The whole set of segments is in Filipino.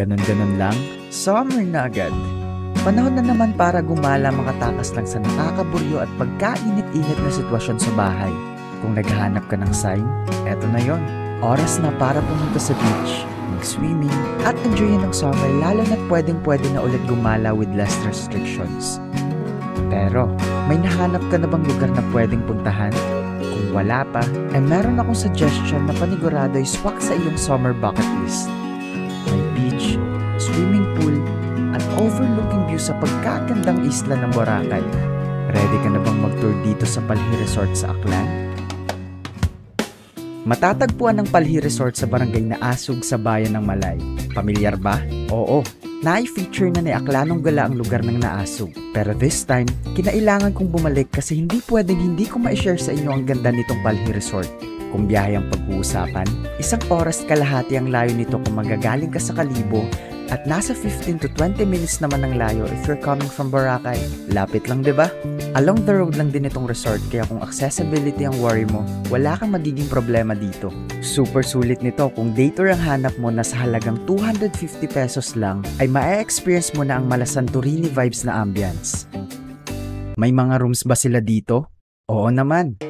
Ganon-ganon lang, summer na agad. Panahon na naman para gumala makatakas lang sa nakakaburyo at pagkainit-init na sitwasyon sa bahay. Kung naghahanap ka ng sign, eto na yon. Oras na para pumunta sa beach, mag-swimming, at enjoyin ng summer lalo na't pwedeng-pwede na ulit gumala with less restrictions. Pero, may nahanap ka na bang lugar na pwedeng puntahan? Kung wala pa, eh meron akong suggestion na panigurado ay swak sa iyong summer bucket list. Beach, swimming pool, at overlooking view sa pagkagandang isla ng Boracay. Ready ka na bang mag-tour dito sa Palhi Resort sa Aklan? Matatagpuan ng Palhi Resort sa barangay na Asug sa bayan ng Malay. Pamilyar ba? Oo. Nai-feature na ni Aklanong Gala ang lugar ng Naasug. Pero this time, kinailangan kong bumalik kasi hindi pwedeng hindi ko ma-share sa inyo ang ganda nitong Palhi Resort. Kung biyahe ang pag-uusapan, isang oras kalahati ang layo nito kung magagaling ka sa Kalibo at nasa 15 to 20 minutes naman ang layo if you're coming from Boracay. Lapit lang 'di ba? Along the road lang din itong resort kaya kung accessibility ang worry mo, wala kang magiging problema dito. Super sulit nito kung day tour ang hanap mo na sa halagang 250 pesos lang ay ma-experience mo na ang mala Santorini vibes na ambience. May mga rooms ba sila dito? Oo naman.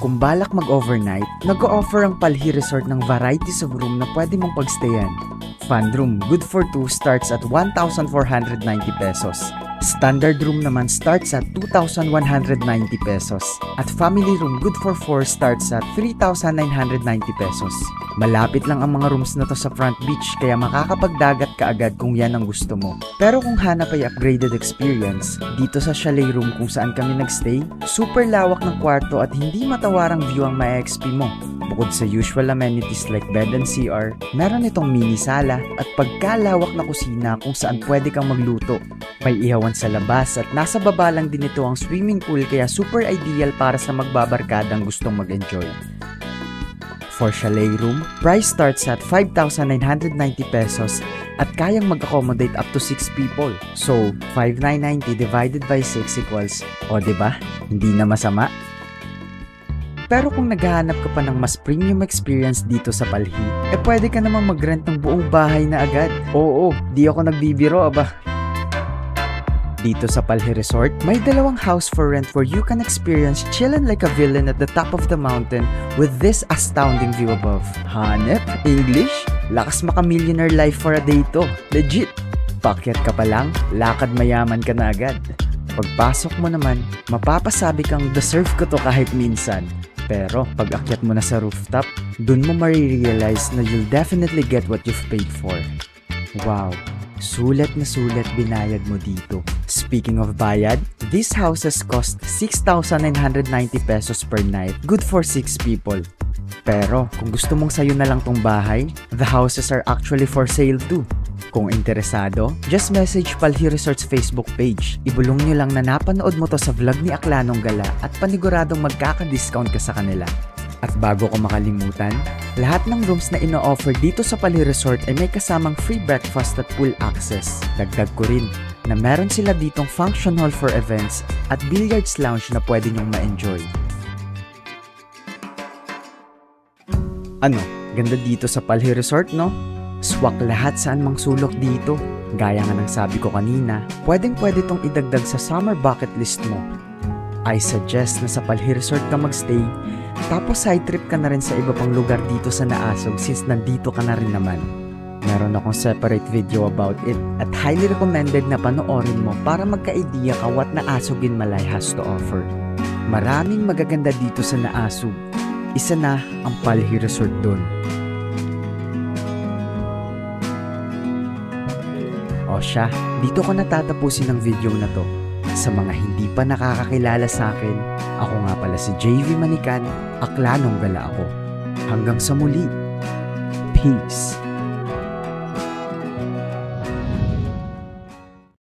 Kung balak mag-overnight, nag-o-offer ang Palhi Resort ng varieties of room na pwede mong pagstayan. Fun room, good for 2 starts at 1,490 pesos. Standard room naman starts at 2,190 pesos. At family room good for 4 starts at 3,990 pesos. Malapit lang ang mga rooms na to sa front beach kaya makakapagdagat ka agad kung yan ang gusto mo. Pero kung hanap ay upgraded experience, dito sa chalet room kung saan kami nagstay, super lawak ng kwarto at hindi matawarang view ang ma-XP mo. Bukod sa usual amenities like bed and CR, meron itong mini sala at pagkalawak na kusina kung saan pwede kang magluto. May ihawan sa labas at nasa baba lang din ito ang swimming pool kaya super ideal para sa magbabarkadang gustong mag-enjoy. For chalet room, price starts at 5,990 pesos at kayang mag-accommodate up to 6 people. So, 5,990 divided by 6 equals, o ba? Diba? Hindi na masama? Pero kung naghahanap ka pa ng mas premium experience dito sa Palhi, eh pwede ka namang mag-rent ng buong bahay na agad. Oo, di ako nagbibiro aba. Dito sa Palhi Resort, may dalawang house for rent where you can experience chillin' like a villain at the top of the mountain with this astounding view above. Hanep? English? Lakas maka millionaire life for a day to. Legit! Pakyat ka pa lang, lakad mayaman ka na agad. Pagpasok mo naman, mapapasabi kang deserve ko to kahit minsan. Pero pag akyat mo na sa rooftop, dun mo marirealize na you'll definitely get what you've paid for. Wow, sulat na sulat binayad mo dito. Speaking of bayad, these houses cost 6,990 pesos per night, good for 6 people. Pero kung gusto mong sayo na lang tong bahay, the houses are actually for sale too. Kung interesado, just message Palhi Resorts Facebook page. Ibulong nyo lang na napanood mo to sa vlog ni Aklanong Gala at paniguradong magkaka-discount ka sa kanila. At bago ko makalimutan, lahat ng rooms na ino-offer dito sa Pali Resort ay may kasamang free breakfast at pool access. Dagdag ko rin na meron sila ditong function hall for events at billiards lounge na pwede nyong ma-enjoy. Ano, ganda dito sa Palhi Resort no? Swak lahat saan mang sulok dito. Gaya nga ng sabi ko kanina, pwedeng pwede tong idagdag sa summer bucket list mo. I suggest na sa Palhi Resort ka magstay, tapos side trip ka na rin sa iba pang lugar dito sa Naasog since nandito ka na rin naman. Meron akong separate video about it at highly recommended na panoorin mo para magka-idea ka what Naasog in Malay has to offer. Maraming magaganda dito sa Naasog. Isa na ang Palhi Resort doon. O siya, dito ko natatapusin ang video na to. Sa mga hindi pa nakakakilala sa akin, ako nga pala si JV Manikan, aklanong gala ako. Hanggang sa muli, peace!